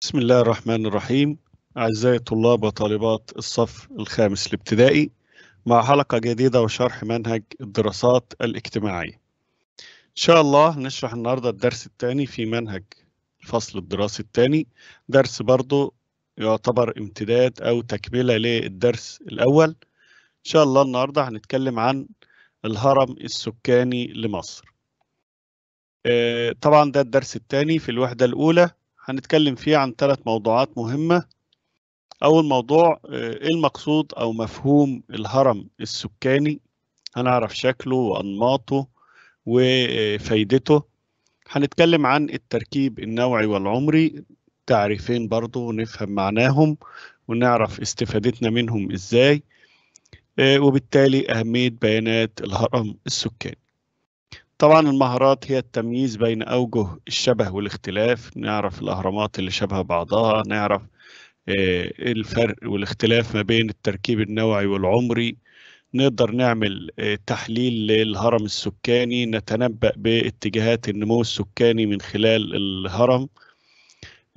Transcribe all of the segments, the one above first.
بسم الله الرحمن الرحيم. أعزائي طلاب وطالبات الصف الخامس الابتدائي مع حلقة جديدة وشرح منهج الدراسات الاجتماعية. إن شاء الله نشرح النهاردة الدرس الثاني في منهج الفصل الدراسي الثاني. درس برضو يعتبر امتداد أو تكملة للدرس الأول. إن شاء الله النهاردة هنتكلم عن الهرم السكاني لمصر. آه، طبعا ده الدرس الثاني في الوحدة الأولى. هنتكلم فيه عن ثلاث موضوعات مهمة. أول موضوع إيه المقصود أو مفهوم الهرم السكاني؟ هنعرف شكله وأنماطه وفايدته. هنتكلم عن التركيب النوعي والعمري تعريفين برضو ونفهم معناهم ونعرف استفادتنا منهم إزاي وبالتالي أهمية بيانات الهرم السكاني. طبعا المهارات هي التمييز بين أوجه الشبه والاختلاف. نعرف الأهرامات اللي شبه بعضها نعرف الفرق والاختلاف ما بين التركيب النوعي والعمري. نقدر نعمل تحليل للهرم السكاني. نتنبأ باتجاهات النمو السكاني من خلال الهرم.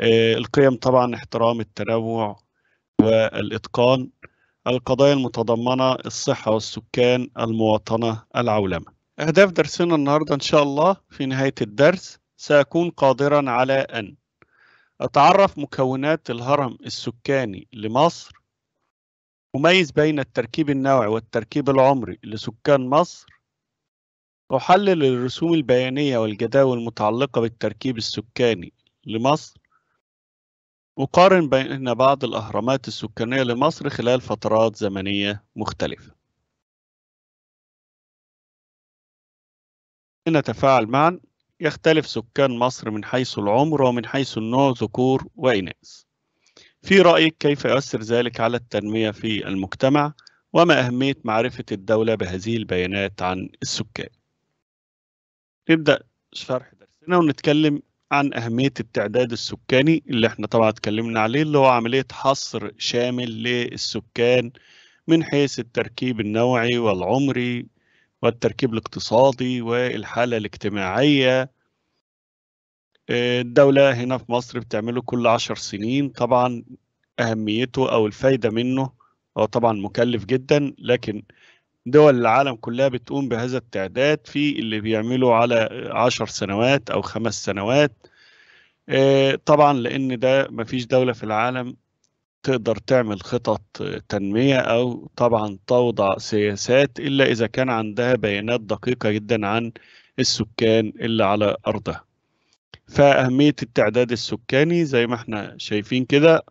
القيم طبعا احترام التنوع والإتقان. القضايا المتضمنة الصحة والسكان المواطنة العولمة. أهداف درسنا النهاردة إن شاء الله في نهاية الدرس سأكون قادرا على أن أتعرف مكونات الهرم السكاني لمصر أميز بين التركيب النوعي والتركيب العمري لسكان مصر أحلل الرسوم البيانية والجداول المتعلقة بالتركيب السكاني لمصر أقارن بين بعض الأهرامات السكانية لمصر خلال فترات زمنية مختلفة. نتفاعل معا يختلف سكان مصر من حيث العمر ومن حيث النوع ذكور وإناث. في رأيك كيف يؤثر ذلك على التنمية في المجتمع وما أهمية معرفة الدولة بهذه البيانات عن السكان. نبدأ شرح درسنا ونتكلم عن أهمية التعداد السكاني اللي إحنا طبعا اتكلمنا عليه اللي هو عملية حصر شامل للسكان من حيث التركيب النوعي والعمري والتركيب الاقتصادي والحالة الاجتماعية. الدولة هنا في مصر بتعمله كل عشر سنين. طبعا أهميته أو الفايدة منه هو طبعا مكلف جدا لكن دول العالم كلها بتقوم بهذا التعداد في اللي بيعمله على عشر سنوات أو خمس سنوات. طبعا لأن ده مفيش دولة في العالم تقدر تعمل خطط تنمية أو طبعا توضع سياسات إلا إذا كان عندها بيانات دقيقة جدا عن السكان اللي على أرضها. فأهمية التعداد السكاني زي ما إحنا شايفين كده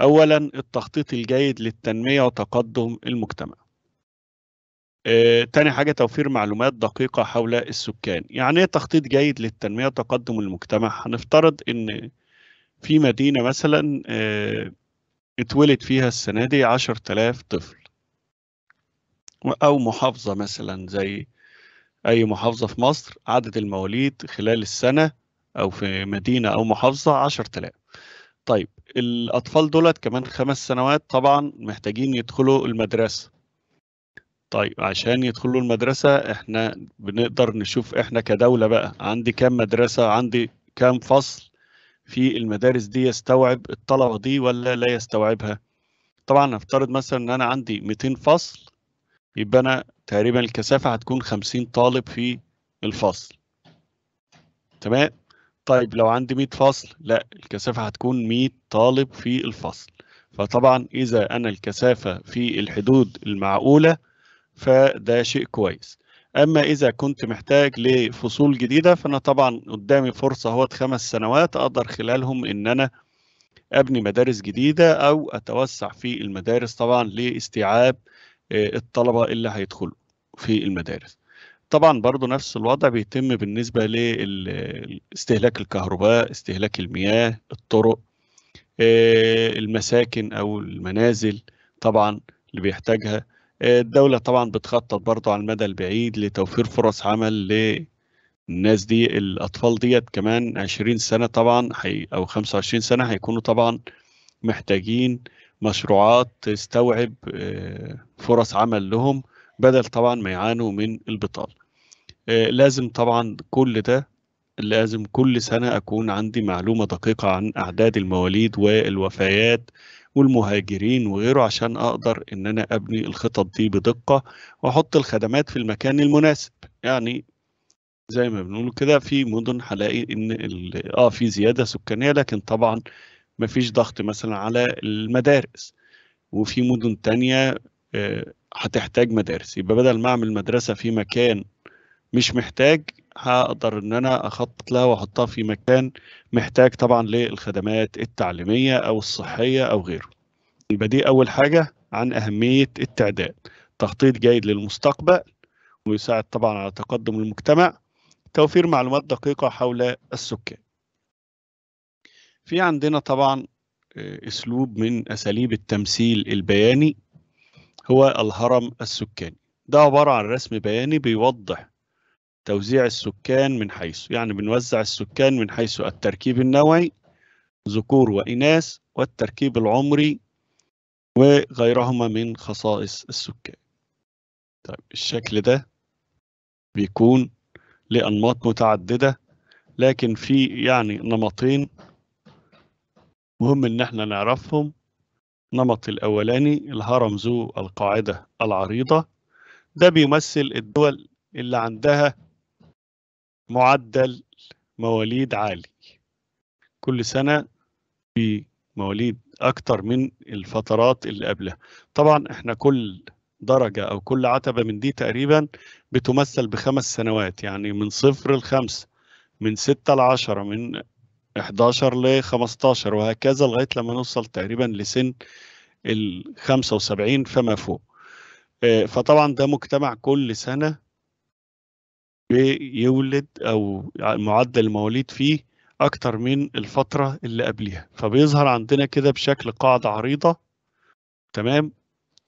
أولا التخطيط الجيد للتنمية وتقدم المجتمع. آه تاني حاجة توفير معلومات دقيقة حول السكان. يعني إيه تخطيط جيد للتنمية وتقدم المجتمع؟ هنفترض إن في مدينة مثلا آه اتولد فيها السنة دي عشر تلاف طفل. أو محافظة مثلا زي أي محافظة في مصر عدد المواليد خلال السنة أو في مدينة أو محافظة عشر تلاف. طيب الأطفال دولت كمان خمس سنوات طبعا محتاجين يدخلوا المدرسة. طيب عشان يدخلوا المدرسة إحنا بنقدر نشوف إحنا كدولة بقى عندي كام مدرسة عندي كام فصل في المدارس دي يستوعب الطلبة دي ولا لا يستوعبها؟ طبعا نفترض مثلا إن أنا عندي 200 فصل يبقى أنا تقريبا الكثافة هتكون 50 طالب في الفصل. تمام؟ طيب لو عندي 100 فصل لا الكثافة هتكون 100 طالب في الفصل. فطبعا إذا أنا الكثافة في الحدود المعقولة فده شيء كويس. أما إذا كنت محتاج لفصول جديدة فأنا طبعا قدامي فرصة أهوت خمس سنوات أقدر خلالهم إن أنا أبني مدارس جديدة أو أتوسع في المدارس طبعا لاستيعاب الطلبة اللي هيدخلوا في المدارس. طبعا برضو نفس الوضع بيتم بالنسبة لاستهلاك الكهرباء استهلاك المياه الطرق المساكن أو المنازل طبعا اللي بيحتاجها الدولة طبعا بتخطط برضو على المدى البعيد لتوفير فرص عمل للناس دي الأطفال ديت كمان 20 سنة طبعا أو 25 سنة هيكونوا طبعا محتاجين مشروعات تستوعب فرص عمل لهم بدل طبعا ما يعانوا من البطالة لازم طبعا كل ده لازم كل سنة أكون عندي معلومة دقيقة عن أعداد المواليد والوفيات والمهاجرين وغيره عشان أقدر إن أنا أبني الخطط دي بدقة وأحط الخدمات في المكان المناسب. يعني زي ما بنقول كده في مدن هلاقي إن آه في زيادة سكانية لكن طبعا مفيش ضغط مثلا على المدارس. وفي مدن تانية هتحتاج مدارس. يبقى بدل ما أعمل مدرسة في مكان مش محتاج هقدر إن أنا أخطط لها وأحطها في مكان محتاج طبعا للخدمات التعليمية أو الصحية أو غيره. يبقى دي أول حاجة عن أهمية التعداد. تخطيط جيد للمستقبل ويساعد طبعا على تقدم المجتمع. توفير معلومات دقيقة حول السكان. في عندنا طبعا أسلوب من أساليب التمثيل البياني هو الهرم السكاني. ده عبارة عن رسم بياني بيوضح توزيع السكان من حيث يعني بنوزع السكان من حيث التركيب النوعي ذكور وإناث والتركيب العمري وغيرهما من خصائص السكان. طيب الشكل ده بيكون لأنماط متعددة لكن في يعني نمطين مهم إن إحنا نعرفهم. النمط الأولاني الهرم ذو القاعدة العريضة. ده بيمثل الدول اللي عندها معدل مواليد عالي. كل سنة في مواليد أكتر من الفترات اللي قبلها. طبعا إحنا كل درجة أو كل عتبة من دي تقريبا بتمثل بخمس سنوات يعني من صفر لخمسة من ستة لعشرة من 11 ل 15 وهكذا لغاية لما نوصل تقريبا لسن ال 75 فما فوق. فطبعا ده مجتمع كل سنة بيولد أو معدل المواليد فيه أكتر من الفترة اللي قبلها فبيظهر عندنا كده بشكل قاعدة عريضة. تمام؟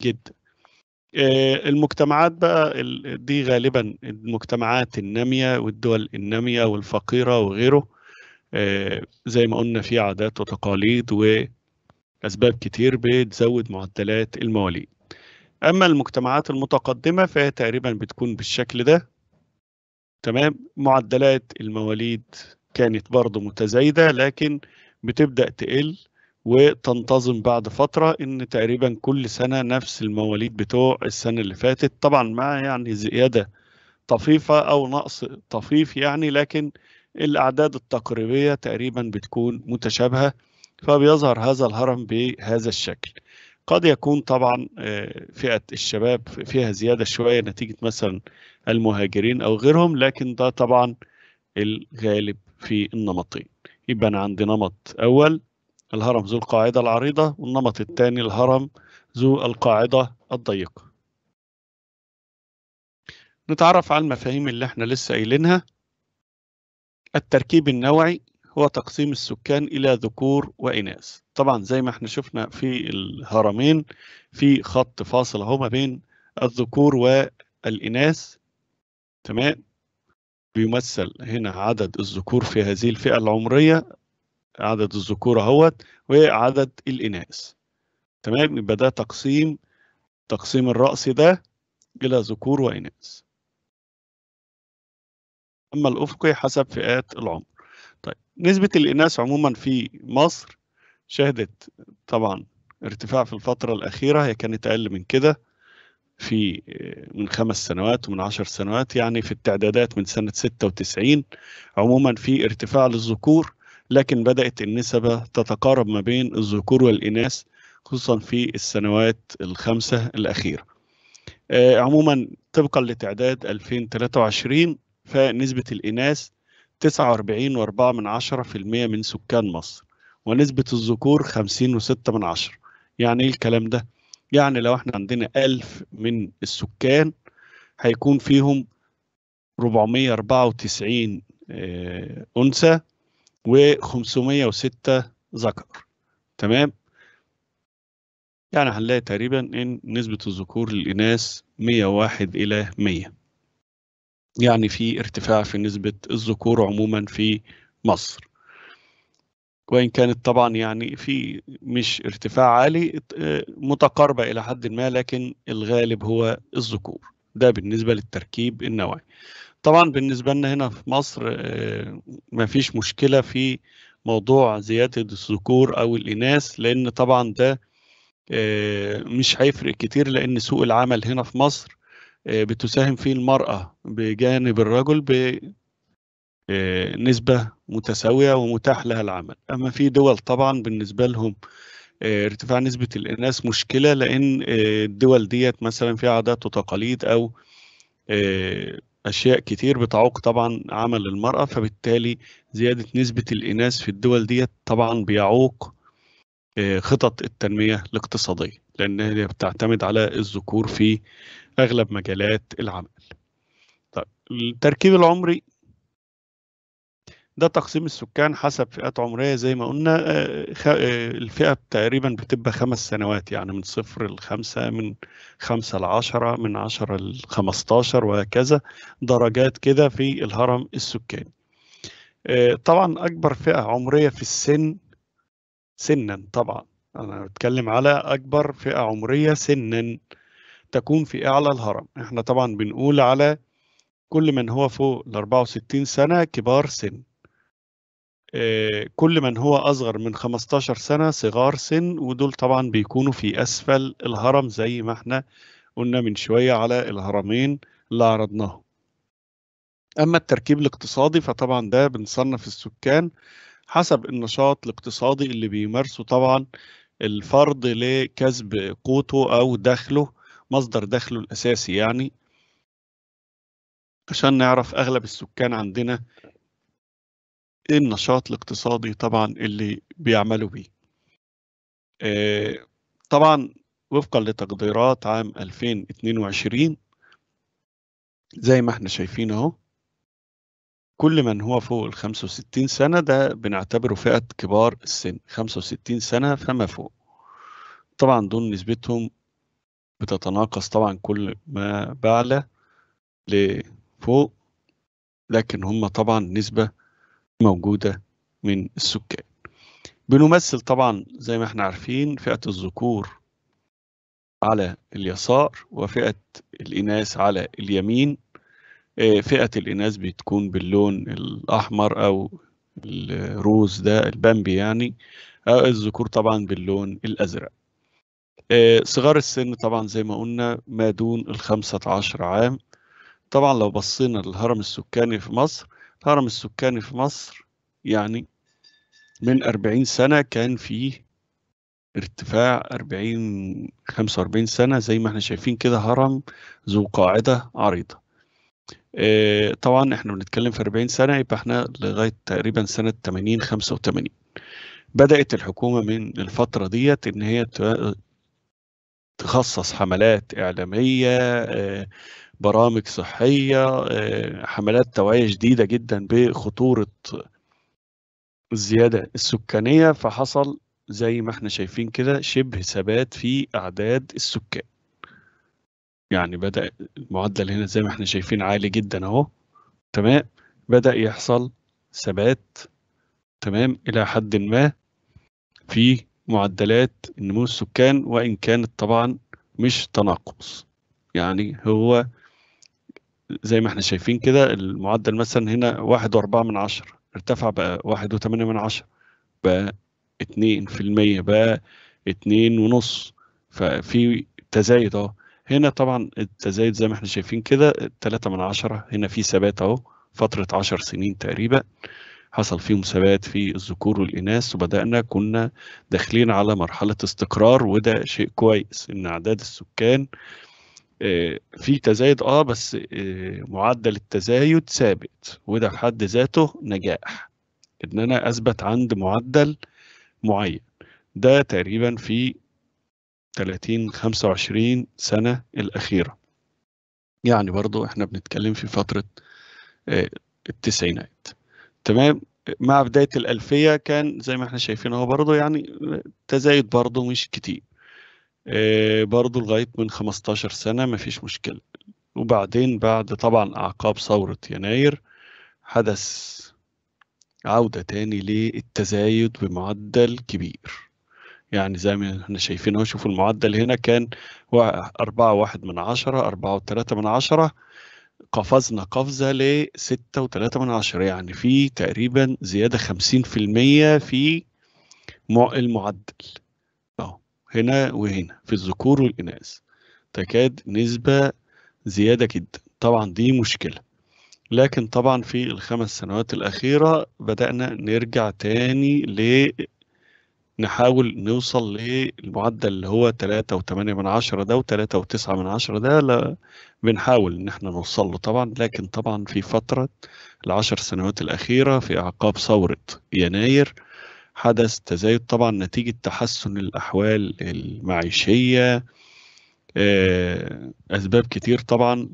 جدا المجتمعات بقى دي غالبا المجتمعات النامية والدول النامية والفقيرة وغيره. زي ما قلنا في عادات وتقاليد وأسباب كتير بتزود معدلات المواليد. أما المجتمعات المتقدمة فهي تقريبا بتكون بالشكل ده. تمام. معدلات المواليد كانت برضه متزايدة لكن بتبدأ تقل وتنتظم بعد فترة إن تقريبا كل سنة نفس المواليد بتوع السنة اللي فاتت. طبعا مع يعني زيادة طفيفة أو نقص طفيف يعني لكن الأعداد التقريبية تقريبا بتكون متشابهة فبيظهر هذا الهرم بهذا الشكل. قد يكون طبعا فئة الشباب فيها زيادة شوية نتيجة مثلا المهاجرين أو غيرهم لكن ده طبعا الغالب في النمطين. يبقى أنا عندي نمط أول الهرم ذو القاعدة العريضة والنمط الثاني الهرم ذو القاعدة الضيقة. نتعرف على المفاهيم اللي إحنا لسه قايلينها. التركيب النوعي هو تقسيم السكان إلى ذكور وإناث. طبعا زي ما إحنا شفنا في الهرمين في خط فاصل أهو ما بين الذكور والإناث. تمام؟ بيمثل هنا عدد الذكور في هذه الفئة العمرية عدد الذكور أهوت وعدد الإناث. تمام؟ يبقى ده تقسيم تقسيم الرأس ده إلى ذكور وإناث. أما الأفقي حسب فئات العمر. طيب نسبة الإناث عموما في مصر شهدت طبعا ارتفاع في الفترة الأخيرة هي كانت أقل من كده. في من خمس سنوات ومن عشر سنوات يعني في التعدادات من سنة 96 عموما في ارتفاع للذكور لكن بدأت النسبة تتقارب ما بين الذكور والإناث خصوصا في السنوات الخمسة الأخيرة عموما طبقا لتعداد 2023 فنسبة الإناث 49.4 من عشرة في المية من سكان مصر ونسبة الذكور 50.6 من عشرة يعني إيه الكلام ده؟ يعني لو إحنا عندنا ألف من السكان هيكون فيهم 494 أنثى و506 ذكر. تمام؟ يعني هنلاقي تقريبا إن نسبة الذكور للإناث 101 إلى 100 يعني في ارتفاع في نسبة الذكور عموما في مصر. وإن كانت طبعا يعني في مش ارتفاع عالي متقاربة إلى حد ما لكن الغالب هو الذكور. ده بالنسبة للتركيب النوعي. طبعا بالنسبة لنا هنا في مصر آه، ما فيش مشكلة في موضوع زيادة الذكور أو الإناث لأن طبعا ده آه، مش هيفرق كتير لأن سوق العمل هنا في مصر آه، بتساهم فيه المرأة بجانب الرجل بنسبة متساوية ومتاح لها العمل. أما في دول طبعا بالنسبة لهم ارتفاع نسبة الإناث مشكلة لأن الدول ديت مثلا فيها عادات وتقاليد أو أشياء كتير بتعوق طبعا عمل المرأة فبالتالي زيادة نسبة الإناث في الدول ديت طبعا بيعوق خطط التنمية الاقتصادية لأن هي بتعتمد على الذكور في أغلب مجالات العمل. طيب التركيب العمري ده تقسيم السكان حسب فئات عمرية زي ما قلنا الفئة تقريبا بتبقى خمس سنوات يعني من صفر لخمسة من خمسة لعشرة من عشرة لخمستاشر وهكذا درجات كده في الهرم السكاني. طبعا أكبر فئة عمرية في السن سنا طبعا. أنا بتكلم على أكبر فئة عمرية سنا تكون في أعلى الهرم. إحنا طبعا بنقول على كل من هو فوق ال 64 سنة كبار سن. كل من هو أصغر من 15 سنة صغار سن ودول طبعا بيكونوا في أسفل الهرم زي ما إحنا قلنا من شوية على الهرمين اللي عرضناهم. أما التركيب الاقتصادي فطبعا ده بنصنف السكان حسب النشاط الاقتصادي اللي بيمارسه طبعا الفرد لكسب قوته أو دخله مصدر دخله الأساسي يعني. عشان نعرف أغلب السكان عندنا النشاط الاقتصادي طبعا اللي بيعملوا بيه. طبعا وفقا لتقديرات عام 2022 زي ما إحنا شايفين اهو كل من هو فوق ال 65 سنة ده بنعتبره فئة كبار السن. 65 سنة فما فوق. طبعا دول نسبتهم بتتناقص طبعا كل ما بعلى لفوق لكن هم طبعا نسبة موجودة من السكان. بنمثل طبعا زي ما إحنا عارفين فئة الذكور على اليسار وفئة الإناث على اليمين. فئة الإناث بتكون باللون الأحمر أو الروز ده البامبي يعني. الذكور طبعا باللون الأزرق. صغار السن طبعا زي ما قلنا ما دون الخمسة عشر عام. طبعا لو بصينا للهرم السكاني في مصر الهرم السكاني في مصر يعني من 40 سنة كان فيه ارتفاع 40 45 سنة زي ما إحنا شايفين كده هرم ذو قاعدة عريضة. آه طبعا إحنا بنتكلم في 40 سنة يبقى إحنا لغاية تقريبا سنة 80 85 بدأت الحكومة من الفترة ديت إن هي تخصص حملات إعلامية آه برامج صحية حملات توعية جديدة جدا بخطورة الزيادة السكانية. فحصل زي ما إحنا شايفين كده شبه ثبات في أعداد السكان. يعني بدأ المعدل هنا زي ما إحنا شايفين عالي جدا اهو. تمام؟ بدأ يحصل ثبات تمام إلى حد ما في معدلات نمو السكان وإن كانت طبعا مش تناقص. يعني هو زي ما إحنا شايفين كده المعدل مثلا هنا واحد وأربعة من عشرة ارتفع بقى واحد وثمانية من عشرة بقى اتنين في المية بقى اتنين ونص. ففي تزايد اهو. هنا طبعا التزايد زي ما إحنا شايفين كده تلاتة من عشرة. هنا في ثبات اهو فترة عشر سنين تقريبا حصل فيهم ثبات في الذكور والإناث وبدأنا كنا داخلين على مرحلة استقرار وده شيء كويس إن أعداد السكان في تزايد آه بس معدل التزايد ثابت وده في حد ذاته نجاح. إن أنا أثبت عند معدل معين. ده تقريبا في 30 25 سنة الأخيرة. يعني برضو إحنا بنتكلم في فترة التسعينات. تمام؟ مع بداية الألفية كان زي ما إحنا شايفين أهو برضو يعني تزايد برضو مش كتير. برضو لغاية من 15 سنة مفيش مشكلة. وبعدين بعد طبعا أعقاب ثورة يناير حدث عودة تاني للتزايد بمعدل كبير. يعني زي ما إحنا شايفين أهو شوفوا المعدل هنا كان أربعة واحد من عشرة أربعة وثلاثة من عشرة قفزنا قفزة لستة وتلاتة من عشرة. يعني في تقريبا زيادة خمسين في المية في المعدل. هنا وهنا في الذكور والإناث. تكاد نسبة زيادة جدا. طبعا دي مشكلة. لكن طبعا في الخمس سنوات الأخيرة بدأنا نرجع تاني ل نحاول نوصل للمعدل اللي هو تلاتة وتمانية من عشرة ده وتلاتة وتسعة من عشرة ده لا بنحاول إن إحنا نوصل له طبعا. لكن طبعا في فترة العشر سنوات الأخيرة في أعقاب ثورة يناير حدث تزايد طبعا نتيجة تحسن الأحوال المعيشية أسباب كتير طبعا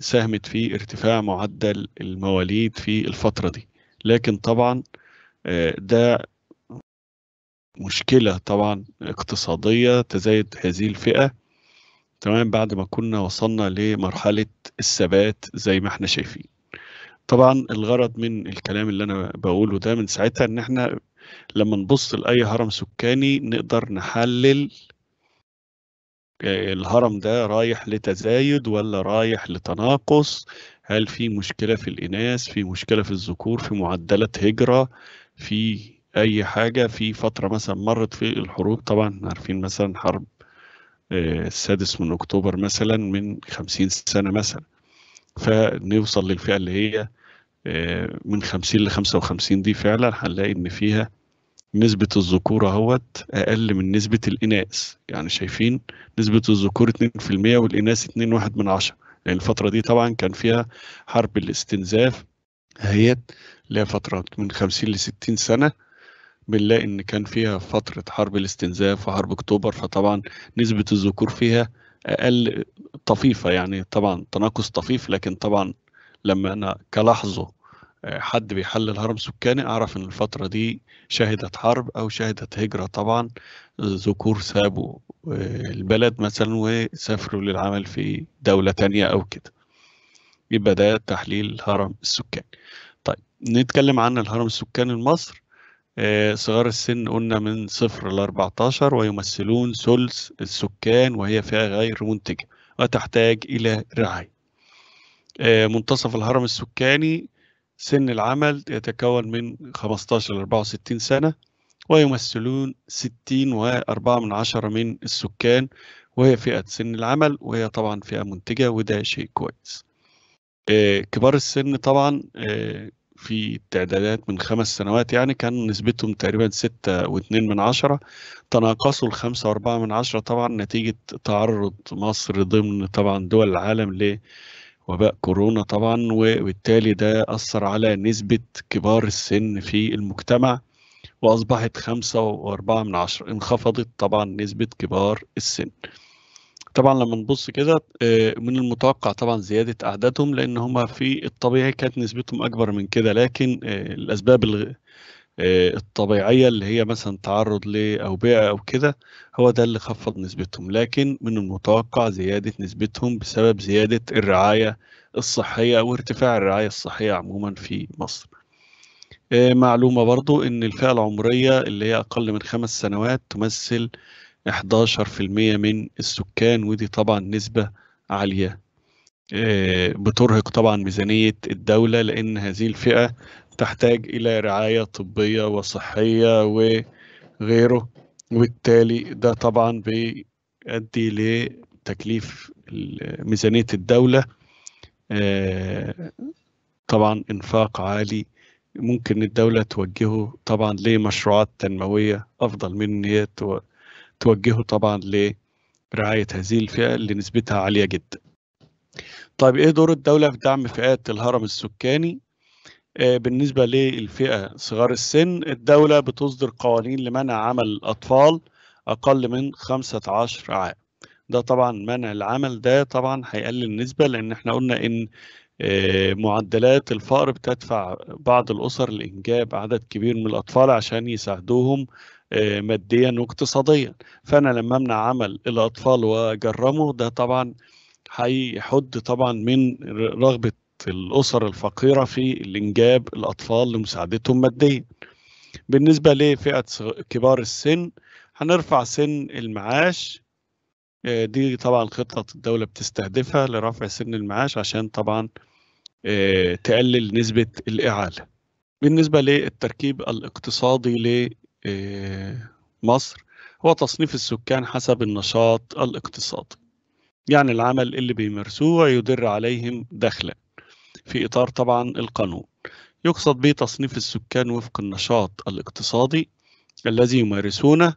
ساهمت في ارتفاع معدل المواليد في الفترة دي. لكن طبعا ده مشكلة طبعا اقتصادية تزايد هذه الفئة. تمام بعد ما كنا وصلنا لمرحلة الثبات زي ما إحنا شايفين. طبعا الغرض من الكلام اللي أنا بقوله ده من ساعتها إن إحنا لما نبص لأي هرم سكاني نقدر نحلل الهرم ده رايح لتزايد ولا رايح لتناقص؟ هل في مشكلة في الإناث؟ في مشكلة في الذكور؟ في معدلات هجرة؟ في أي حاجة؟ في فترة مثلا مرت في الحروب طبعا عارفين مثلا حرب السادس من أكتوبر مثلا من خمسين سنة مثلا. فنوصل للفئة اللي هي من خمسين لخمسة وخمسين دي فعلا هنلاقي إن فيها نسبة الذكور أهوت أقل من نسبة الإناث. يعني شايفين نسبة الذكور 2% والإناث 2.1 من عشرة. لأن الفترة دي طبعا كان فيها حرب الاستنزاف. هي هي فترة من 50 ل 60 سنة بنلاقي إن كان فيها فترة حرب الاستنزاف وحرب أكتوبر. فطبعا نسبة الذكور فيها أقل طفيفة. يعني طبعا تناقص طفيف لكن طبعا لما أنا كلحظة حد بيحلل هرم سكاني أعرف إن الفترة دي شهدت حرب أو شهدت هجرة طبعا ذكور سابوا البلد مثلا وسافروا للعمل في دولة تانية أو كده. يبقى ده تحليل الهرم السكاني. طيب نتكلم عن الهرم السكاني لمصر. صغار السن قلنا من صفر ل 14 ويمثلون ثلث السكان وهي فئة غير منتجة وتحتاج إلى رعاية. منتصف الهرم السكاني سن العمل يتكون من 15 ل 64 سنة ويمثلون 60 وأربعة من عشرة من السكان وهي فئة سن العمل وهي طبعا فئة منتجة وده شيء كويس. كبار السن طبعا في التعدادات من خمس سنوات يعني كان نسبتهم تقريبا ستة واتنين من عشرة تناقصوا الخمسة وأربعة من عشرة طبعا نتيجة تعرض مصر ضمن طبعا دول العالم وباء كورونا طبعا وبالتالي ده أثر على نسبة كبار السن في المجتمع وأصبحت خمسة وأربعة من عشرة انخفضت طبعا نسبة كبار السن. طبعا لما نبص كده من المتوقع طبعا زيادة أعدادهم لأن هما في الطبيعي كانت نسبتهم أكبر من كده لكن الأسباب الطبيعية اللي هي مثلا تعرض لأوبئة أو كده هو ده اللي خفض نسبتهم. لكن من المتوقع زيادة نسبتهم بسبب زيادة الرعاية الصحية أو ارتفاع الرعاية الصحية عموما في مصر. معلومة برضو إن الفئة العمرية اللي هي أقل من خمس سنوات تمثل 11% من السكان ودي طبعا نسبة عالية. بترهق طبعا ميزانية الدولة لأن هذه الفئة تحتاج إلى رعاية طبية وصحية وغيره وبالتالي ده طبعا بيؤدي لتكليف ميزانية الدولة طبعا إنفاق عالي ممكن الدولة توجهه طبعا لمشروعات تنموية أفضل من إن هي توجهه طبعا لرعاية هذه الفئة اللي نسبتها عالية جدا طيب إيه دور الدولة في دعم فئات الهرم السكاني؟ بالنسبة للفئة صغار السن الدولة بتصدر قوانين لمنع عمل الأطفال أقل من 15 عام. ده طبعا منع العمل ده طبعا هيقلل النسبة لأن إحنا قلنا إن معدلات الفقر بتدفع بعض الأسر لإنجاب عدد كبير من الأطفال عشان يساعدوهم ماديا واقتصاديا. فأنا لما أمنع عمل الأطفال وأجرمه ده طبعا هيحد طبعا من رغبة الأسر الفقيرة في الإنجاب الأطفال لمساعدتهم ماديا. بالنسبة لفئة كبار السن هنرفع سن المعاش. آه، دي طبعا خطة الدولة بتستهدفها لرفع سن المعاش عشان طبعا آه، تقلل نسبة الإعالة. بالنسبة للتركيب الاقتصادي لمصر هو تصنيف السكان حسب النشاط الاقتصادي. يعني العمل اللي بيمارسوه ويدر عليهم دخلا. في إطار طبعا القانون. يقصد به تصنيف السكان وفق النشاط الاقتصادي الذي يمارسونه.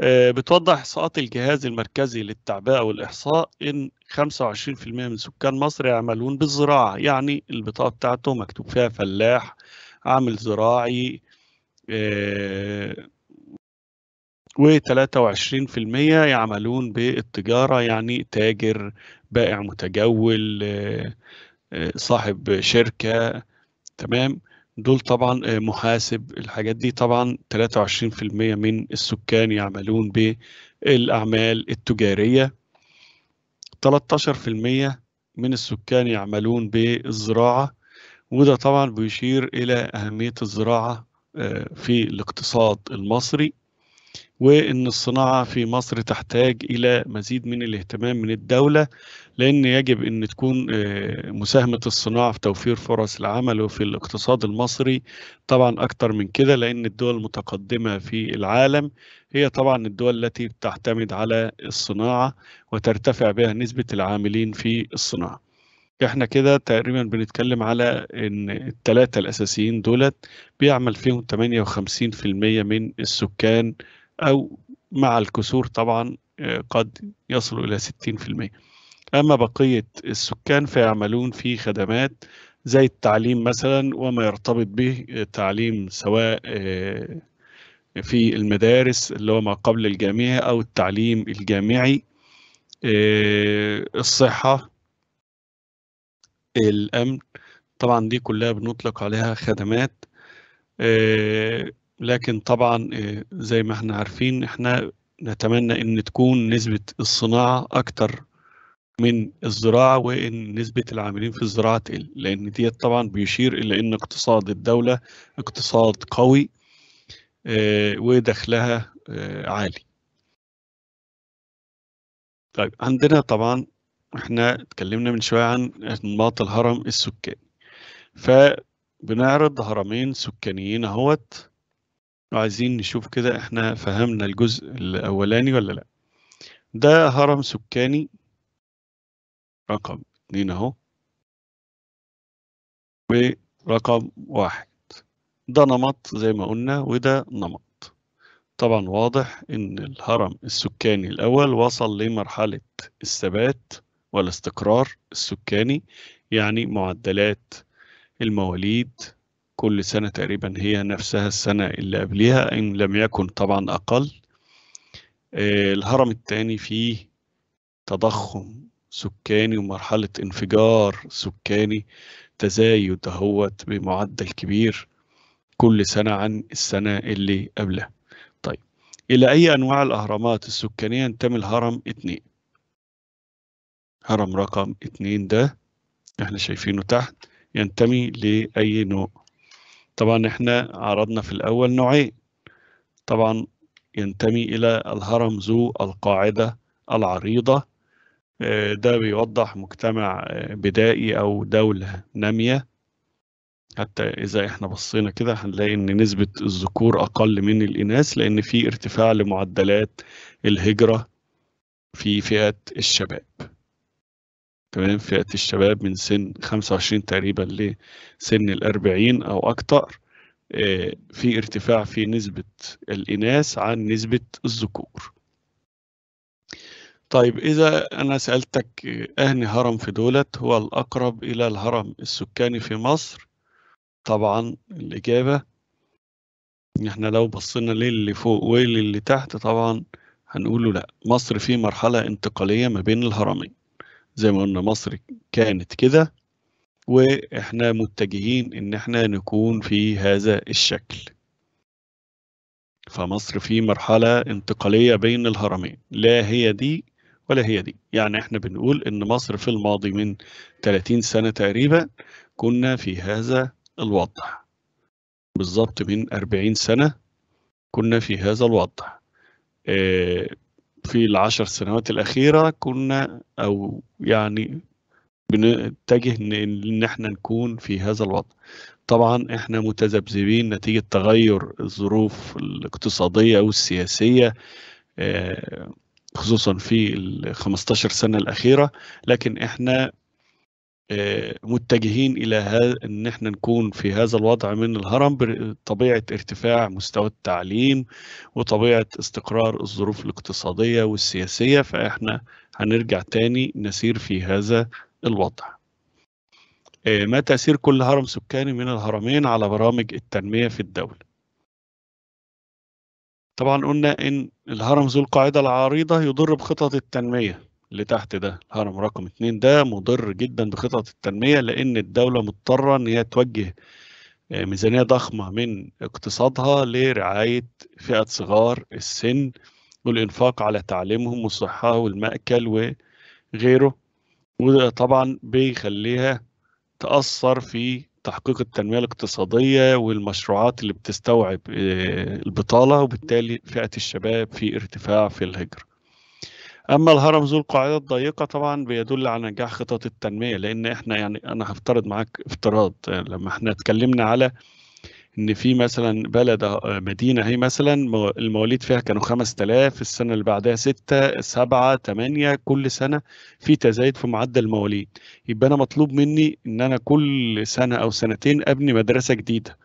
آه، بتوضح إحصاءات الجهاز المركزي للتعبئة والإحصاء إن 25% من سكان مصر يعملون بالزراعة يعني البطاقة بتاعته مكتوب فيها فلاح عامل زراعي و23% يعملون بالتجارة يعني تاجر بائع متجول آه، آه، صاحب شركة تمام؟ دول طبعا آه، محاسب. الحاجات دي طبعا 23% من السكان يعملون بالأعمال التجارية. 13% من السكان يعملون بالزراعة وده طبعا بيشير إلى أهمية الزراعة في الاقتصاد المصري. وإن الصناعة في مصر تحتاج إلى مزيد من الاهتمام من الدولة لأن يجب أن تكون آه، مساهمة الصناعة في توفير فرص العمل وفي الاقتصاد المصري طبعا أكتر من كده لأن الدول المتقدمة في العالم هي طبعا الدول التي تعتمد على الصناعة وترتفع بها نسبة العاملين في الصناعة. إحنا كده تقريبا بنتكلم على إن الثلاثة الأساسيين دولت بيعمل فيهم 58% من السكان أو مع الكسور طبعا آه، قد يصل إلى 60% أما بقية السكان فيعملون في خدمات زي التعليم مثلا وما يرتبط به التعليم سواء آه، في المدارس اللي هو ما قبل الجامعة أو التعليم الجامعي آه، الصحة الأمن. طبعا دي كلها بنطلق عليها خدمات لكن طبعا آه، زي ما إحنا عارفين إحنا نتمنى إن تكون نسبة الصناعة أكتر من الزراعة وإن نسبة العاملين في الزراعة تقل لأن دي طبعا بيشير إلى إن اقتصاد الدولة اقتصاد قوي آه، ودخلها آه، عالي. طيب عندنا طبعا إحنا اتكلمنا من شوية عن انماط الهرم السكاني. فبنعرض هرمين سكانيين أهوت عايزين نشوف كده إحنا فهمنا الجزء الأولاني ولا لأ. ده هرم سكاني رقم اتنين اهو. ورقم واحد. ده نمط زي ما قلنا وده نمط. طبعا واضح إن الهرم السكاني الأول وصل لمرحلة الثبات والاستقرار السكاني يعني معدلات المواليد كل سنة تقريبا هي نفسها السنة اللي قبلها إن لم يكن طبعا أقل. آه، الهرم الثاني فيه تضخم سكاني ومرحلة انفجار سكاني تزايد أهوت بمعدل كبير كل سنة عن السنة اللي قبلها. طيب إلى أي أنواع الأهرامات السكانية ينتمي الهرم اتنين هرم رقم اتنين ده إحنا شايفينه تحت ينتمي لأي نوع؟ طبعا إحنا عرضنا في الأول نوعين. طبعا ينتمي إلى الهرم ذو القاعدة العريضة. آه، ده بيوضح مجتمع آه، بدائي أو دولة نامية. حتى إذا إحنا بصينا كده هنلاقي إن نسبة الذكور أقل من الإناث لأن في ارتفاع لمعدلات الهجرة في فئة الشباب. تمام؟ فئة الشباب من سن 25 تقريبا لسن الأربعين أو أكثر آه، في ارتفاع في نسبة الإناث عن نسبة الذكور. طيب إذا أنا سألتك أهني هرم في دولت هو الأقرب إلى الهرم السكاني في مصر؟ طبعا الإجابة إحنا لو بصينا للي فوق وللي تحت طبعا هنقوله لأ. مصر في مرحلة انتقالية ما بين الهرمين. زي ما قلنا مصر كانت كده وإحنا متجهين إن إحنا نكون في هذا الشكل. فمصر في مرحلة انتقالية بين الهرمين لا هي دي ولا هي دي. يعني إحنا بنقول إن مصر في الماضي من 30 سنة تقريبا كنا في هذا الوضع. بالضبط من 40 سنة كنا في هذا الوضع. آه، في العشر سنوات الأخيرة كنا أو يعني بنتجه إن إحنا نكون في هذا الوضع. طبعًا إحنا متذبذبين نتيجة تغيُّر الظروف الاقتصادية والسياسية آآ خصوصًا في ال15 سنة الأخيرة، لكن إحنا متجهين إلى ها إن إحنا نكون في هذا الوضع من الهرم بطبيعة ارتفاع مستوى التعليم، وطبيعة استقرار الظروف الاقتصادية والسياسية، فإحنا هنرجع تاني نسير في هذا الوضع. آآ ما تأثير كل هرم سكاني من الهرمين على برامج التنمية في الدولة؟ طبعًا قُلنا إن الهرم ذو القاعدة العريضة يضر بخطط التنمية اللي تحت ده، الهرم رقم 2 ده مُضِر جدًا بخطط التنمية، لإن الدولة مضطرة إن هي توجّه آآ ميزانية ضخمة من اقتصادها لرعاية فئة صغار السن، والإنفاق على تعليمهم والصحة والمأكل وغيره، وده طبعًا بيخلّيها تأثّر في تحقيق التنمية الاقتصادية والمشروعات اللي بتستوعب آآ البطالة، وبالتالي فئة الشباب في ارتفاع في الهجرة. أمّا الهرم ذو القاعدة الضيقة طبعًا بيدل على نجاح خطط التنمية، لإن إحنا يعني أنا هافترض معاك افتراض لمّا إحنا اتكلمنا على إن في مثلًا بلد أهو مدينة أهي مثلًا مو المواليد فيها كانوا 5000 السنة اللي بعدها 6 7 8 كل سنة في تزايد في معدل المواليد، يبقى أنا مطلوب مني إن أنا كل سنة أو سنتين أبني مدرسة جديدة.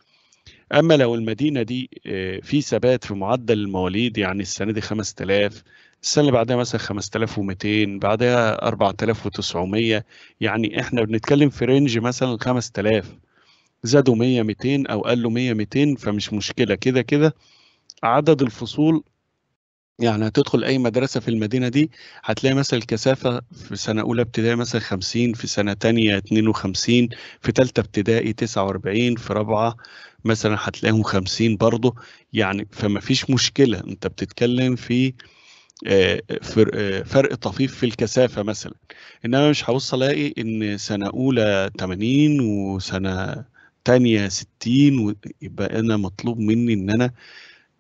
أمّا لو المدينة دي آآ في ثبات في معدل المواليد يعني السنة دي 5000 السنة اللي بعدها مثلًا 5200 بعدها 4900 يعني إحنا بنتكلم في range مثلًا 5000 زادوا 100 200 أو قلّوا 100 200 فمش مشكلة، كده، كده عدد الفصول يعني هتدخل أي مدرسة في المدينة دي هتلاقي مثلًا الكثافة في سنة أولى ابتدائي مثلًا 50 في سنة تانية 52 في تالتة ابتدائي 49 في رابعة مثلًا هتلاقيهم 50 برضه، يعني فما فيش مشكلة، أنت بتتكلم في فرق طفيف في الكثافة مثلًا، إنما مش هابُص ألاقي إن سنة أولى 80 وسنة تانية 60 و يبقى أنا مطلوب مني إن أنا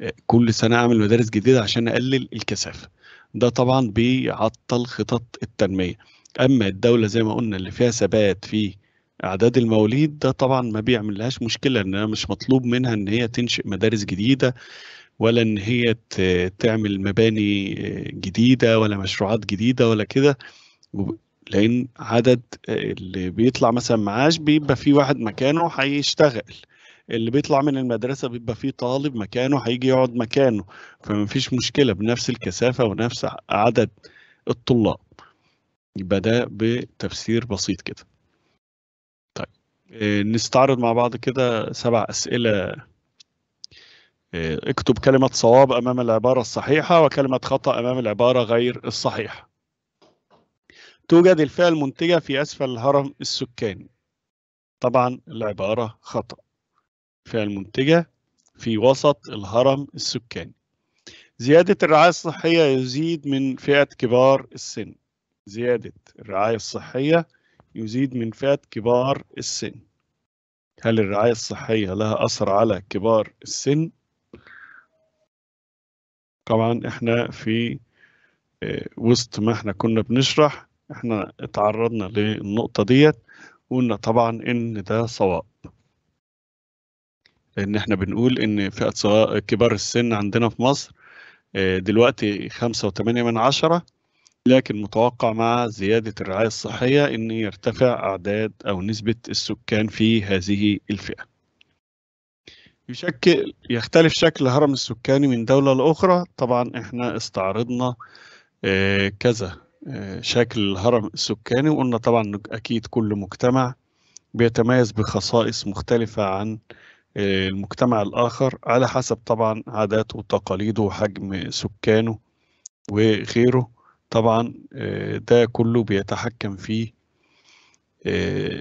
آآ كل سنة أعمل مدارس جديدة عشان أقلل الكثافة، ده طبعًا بيعطّل خطط التنمية. أمّا الدولة زي ما قُلنا اللي فيها ثبات في أعداد المواليد، ده طبعًا ما بيعملّهاش مشكلة، إنها مش مطلوب منها إن هي تنشئ مدارس جديدة، ولا إن هي تعمل مباني جديدة ولا مشروعات جديدة ولا كده، لإن عدد اللي بيطلع مثلًا معاش بيبقى في واحد مكانه هيشتغل، اللي بيطلع من المدرسة بيبقى في طالب مكانه هييجي يقعد مكانه، فما فيش مشكلة بنفس الكثافة ونفس عدد الطلاب. يبقى ده بتفسير بسيط كده. طيب آآ نستعرض مع بعض كده 7 أسئلة آآ اكتب كلمة صواب أمام العبارة الصحيحة، وكلمة خطأ أمام العبارة غير الصحيحة. توجد الفئة المنتجة في أسفل الهرم السكاني. طبعًا العبارة خطأ. الفئة المنتجة في وسط الهرم السكاني. زيادة الرعاية الصحية يزيد من فئة كبار السن. زيادة الرعاية الصحية يزيد من فئة كبار السن. هل الرعاية الصحية لها أثر على كبار السن؟ طبعًا إحنا في آآ وسط ما إحنا كنا بنشرح، إحنا اتعرضنا للنقطة ديّة، وقُلنا طبعًا إن ده صواب. لإن إحنا بنقول إن فئة كبار السن عندنا في مصر آآ دلوقتي 5.8 لكن متوقع مع زيادة الرعاية الصحية إن يرتفع أعداد أو نسبة السكان في هذه الفئة. يشكل يختلف شكل الهرم السكاني من دولة لأخرى، طبعًا إحنا استعرضنا آآ كذا آآ شكل الهرم السكاني، وقُلنا طبعًا أكيد كل مجتمع بيتميز بخصائص مختلفة عن آآ المجتمع الآخر، على حسب طبعًا عاداته وتقاليده وحجم سكانه وغيره، طبعًا ده كله بيتحكم في آآ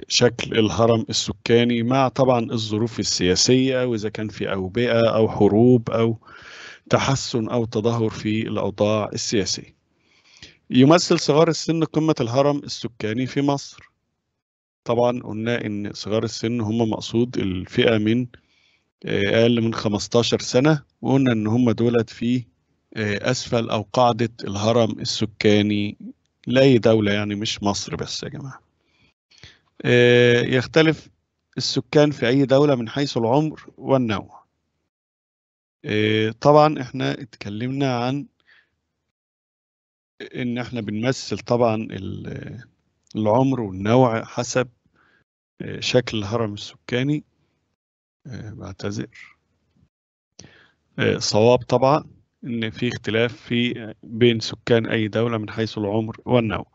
شكل الهرم السكاني مع طبعًا الظروف السياسية، وإذا كان في أوبئة أو حروب أو تحسُّن أو تدهور في الأوضاع السياسية. يمثل صغار السن قمة الهرم السكاني في مصر. طبعًا قُلنا إن صغار السن هم مقصود الفئة من آآ أقل من 15 سنة، وقُلنا إن هم دُولة في أسفل أو قاعدة الهرم السكاني لأي دولة يعني مش مصر بس يا جماعة يختلف السكان في أي دولة من حيث العمر والنوع. طبعا إحنا اتكلمنا عن إن إحنا بنمثل طبعا العمر والنوع حسب شكل الهرم السكاني. بعتذر. صواب طبعا إن في اختلاف في بين سكان أي دولة من حيث العمر والنوع.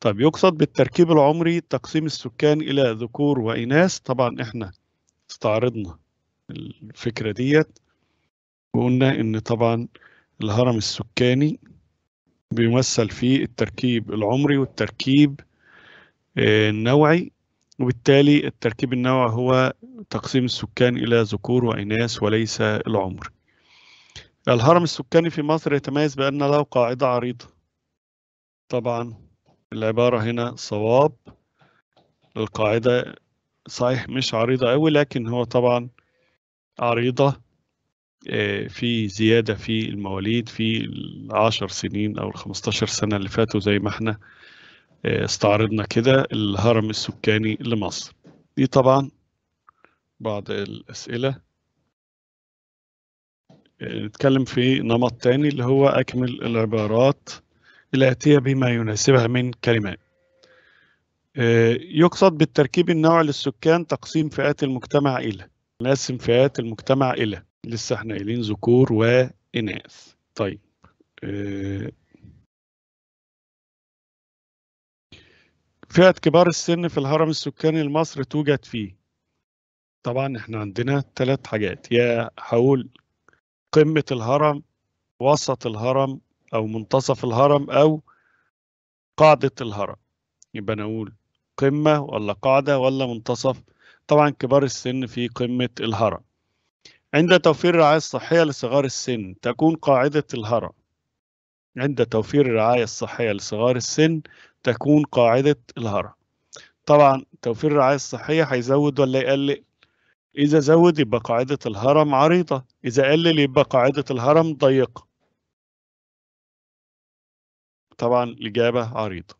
طيب يقصد بالتركيب العمري تقسيم السكان إلى ذكور وإناث. طبعا إحنا استعرضنا الفكرة ديت وقلنا إن طبعا الهرم السكاني بيمثل في التركيب العمري والتركيب النوعي وبالتالي التركيب النوعي هو تقسيم السكان إلى ذكور وإناث وليس العمر. الهرم السكاني في مصر يتميز بأن له قاعدة عريضة. طبعا العبارة هنا صواب. القاعدة صحيح مش عريضة أوي لكن هو طبعا عريضة في زيادة في المواليد في العشر سنين أو الخمستاشر سنة اللي فاتوا زي ما إحنا استعرضنا كده الهرم السكاني لمصر. دي طبعا بعض الأسئلة. نتكلم في نمط تاني اللي هو أكمل العبارات. الآتية بما يناسبها من كلمات. يقصد بالتركيب النوعي للسكان تقسيم فئات المجتمع إلى. نقسم فئات المجتمع إلى. لسه إحنا قايلين ذكور وإناث. طيب فئة كبار السن في الهرم السكاني لمصر توجد فيه. طبعا إحنا عندنا ثلاث حاجات. يا هقول قمة الهرم وسط الهرم أو منتصف الهرم أو قاعدة الهرم. يبقى نقول قمة ولا قاعدة ولا منتصف. طبعا كبار السن في قمة الهرم. عند توفير الرعاية الصحية لصغار السن تكون قاعدة الهرم. عند توفير الرعاية الصحية لصغار السن تكون قاعدة الهرم. طبعا توفير الرعاية الصحية هيزود ولا يقلل؟ إذا زود يبقى قاعدة الهرم عريضة. إذا قلل يبقى قاعدة الهرم ضيقة. طبعا الإجابة عريضة.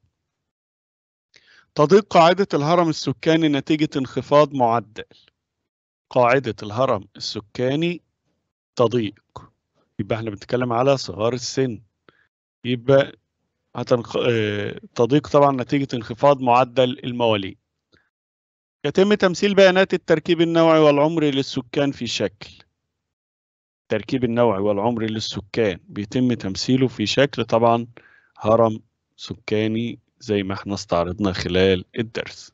تضيق قاعدة الهرم السكاني نتيجة انخفاض معدل. قاعدة الهرم السكاني تضيق. يبقى إحنا بنتكلم على صغار السن. يبقى هتنخ... تضيق طبعا نتيجة انخفاض معدل المواليد. يتم تمثيل بيانات التركيب النوعي والعمري للسكان في شكل. التركيب النوعي والعمري للسكان بيتم تمثيله في شكل طبعا هرم سكاني زي ما إحنا استعرضنا خلال الدرس.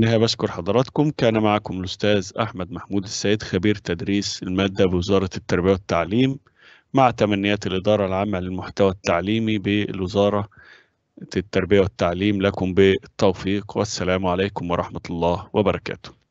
نهاية بشكر حضراتكم. كان معكم الأستاذ أحمد محمود السيد خبير تدريس المادة بوزارة التربية والتعليم مع تمنيات الإدارة العامة للمحتوى التعليمي بالوزارة التربية والتعليم. لكم بالتوفيق. والسلام عليكم ورحمة الله وبركاته.